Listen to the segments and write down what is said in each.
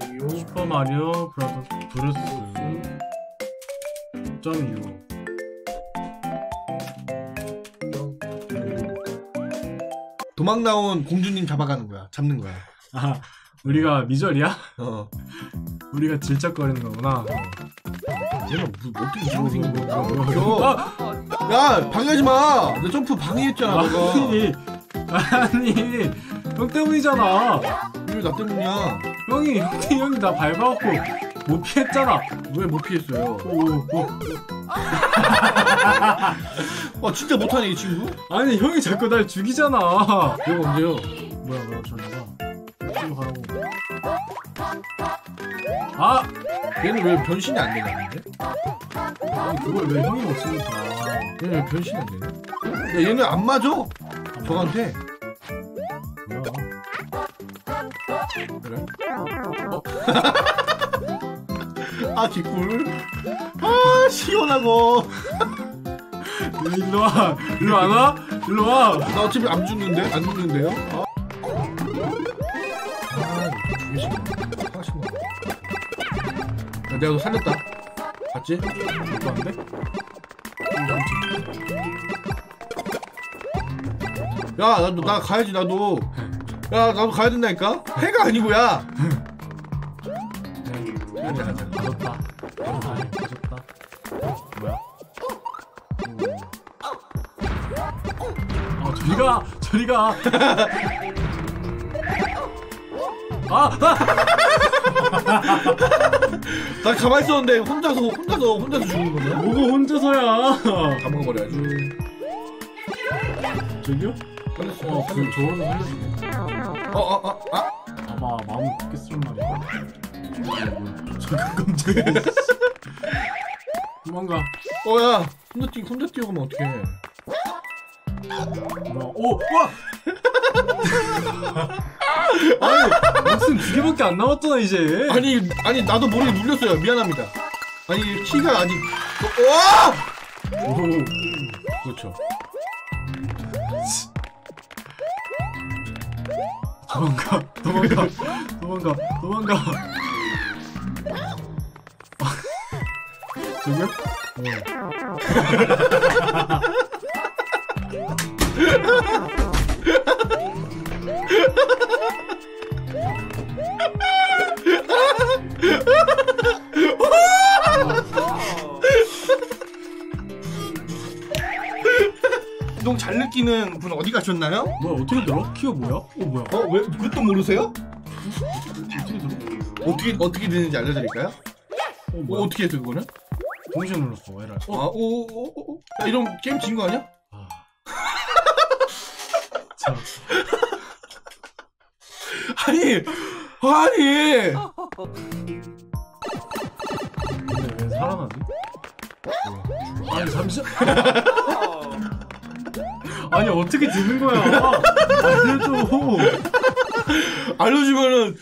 슈퍼 마리오 브라더 브루스 점 U 도망 나온 공주님 잡아가는 거야. 잡는 거야. 아 우리가 미절이야? 어. 우리가 질척거리는 거구나 뭐, 어떻게 이상하게 생긴 거야? 아, 야, 야, 방해하지 마. 내 점프 방해했잖아, 너가. 아니 아니 형 때문이잖아 왜나 때문이야? 형이 형이 형이 나 밟아갖고 못 피했잖아 왜 못 피했어요? 오, 오. 아, 진짜 못하네, 이 친구? 아니 형이 자꾸 날 죽이잖아 내가 언제요? 뭐야 뭐야 저리가 이리로 가라고 아 얘는 왜 변신이 안 되냐는데? 아니 그걸 왜 형이 없으니까 얘는 왜 변신이 안 되냐? 야, 얘는 안 맞아. 저한테. 그래? 어? 아, 개꿀. 아, 시원하고. 일로 와 일로 안 와? 일로 와 나 어차피 안 죽는데? 안 죽는데요? 아. 아. 야, 내가 너 살렸다. 봤지? 돼? 야, 나도, 나 가야지, 나도. 야, 나도 가야 된다니까? 해가 아니고야. 가자, 가자. 가졌다 아이 가졌다 뭐야 아 저리가 저리가 아, 아! 나 가만히 있었는데 혼자서, 혼자서, 혼자서 죽는 거냐? 뭐고 혼자서야 다 먹어버려야지. 저기요? 어, 그 저어서 살려주네 어, 어, 어, 아. 아마 마음 깊게 쓰는 말이야 잠깐 깜짝이야 도망가 어, 야. 혼자 뛰, 혼자 뛰어가면 어떡해. 뭐, 오! 와! 아니 목숨 두 개밖에 안 남았잖아 이제 아니, 아니, 나도 모르게 눌렸어요. 미안합니다. 아니, 키가. 어, 와! 오 그렇죠. 도망가 도망가 도망가 도망가 저기요? 이동 잘 느끼는 분 어디 가셨나요? 뭐야 어떻게? 키가 뭐야? 어 뭐야? 어, 왜, 그것도 모르세요? 어떻게? 어떻게, 되는지 알려드릴까요? 어 어, 뭐야? 어떻게 했어, 그거는? 동시에 눌렀어 에라 아, 오, 오, 오, 오. 야, 이런 게임 진 거 아니야? 아. 자, 아니, 아니. 근데 왜 살아나지? 아니 잠시 아니 어떻게 되는 거야? 알려줘. 알려주면은,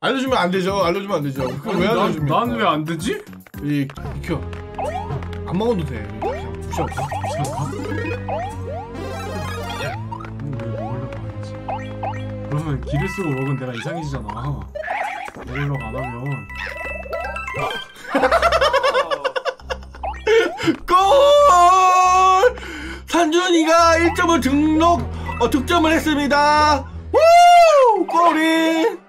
알려주면 안 되죠. 알려주면 안 되죠. 그걸 왜 알려줍니까? 난왜 안 되지? 이, 비켜. 안 먹어도 돼. 그냥 하지? 그러면 기를 쓰고 먹은 내가 이상해지잖아. 먹으려고 안 하면 골! 산준이가 1점을 등록, 어, 득점을 했습니다. 우! 골이!